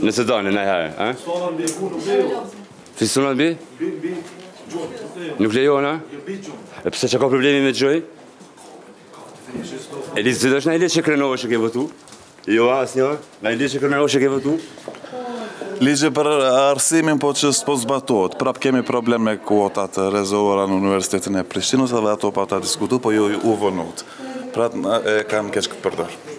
Nëse doni nëherë, ha? Sona mbi ku nuk lejohet. Ti sona mbi? Mbi mbi. Nuk lejo na? Jo mbi çon. E pse çka ka problemi me xhoj? E di zotni naj ligj krenohesh që ke votu. Jo asnjë, naj ligj krenohesh që ke votu. Ligji për arsimin po që s'po zbatohet, prap kemi problem me kuotat e rezervuara në Universitetin e Prishtinës edhe ato pa ta diskutu, po jo u votu. Prap e kam keq këtë përdor.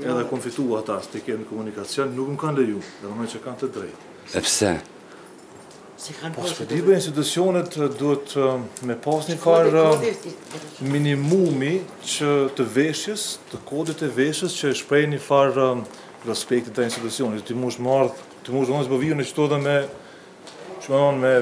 Edhe kom hetu ata të kemë komunikacion, nuk më kanë leju, dhe mendoj që kanë të drejtë. E pse? Po se institucionet duhet me pas një farë minimumi të veshjes, të kodit të veshjes që shpreh një farë respekti të institucionit, ti s'mun me ardhë, ti s'mun me ardhë që po vijun e qëto dhe me Shme onë me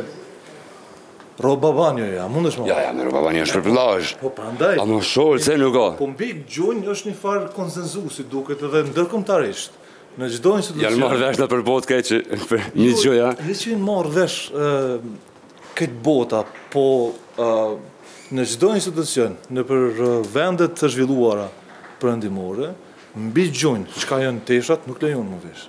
roba banjo, ja, mundesh me? Ja, ja, me roba banjo është për plazh. Po, prandaj. Ama shorce, se nuk ka. Po, mbi gjunj është një farë konsensusi duket edhe ndërkombtarisht. Në çdo institucion... Janë marrë vesh nëpër botë këtë që... Për një jo, gjoja. Jo që janë marrë vesh krejt bota, po në çdo institucion, nëpër vende të zhvilluara perëndimore, mbi gjunj, çka janë teshat, nuk lejon me vesh.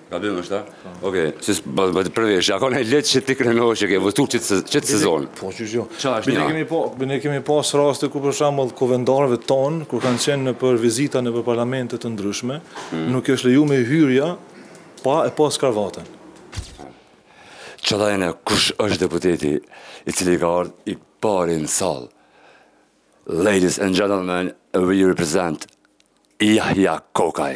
Gabim është, a? Po. Okej, se po, po, përveç, a ka naj ligj që ti krenohesh që ke votu qët sezon? Po, që që? Qa është një? Kemi po, ne kemi pas raste ku për shembull kuvendarëve tonë, kur kanë qenë nëpër vizita nëpër parlamente të ndryshme, hmm. nuk është leju me hy pa e pas kravatën. Që da jene, kush është deputeti i cili ka ardhë i pari në sallë? Ladies and gentlemen, we present Jahja Kokaj.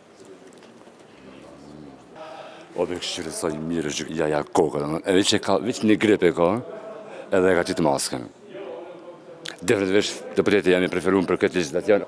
O dhe kështë qëri saj mirë është Jahja Kokaj dhe mërë, edhe e ka veç një grip e ka, edhe e ka qitë maskën. Definitivisht, deputeti jem i preferun për këtë legjislacion.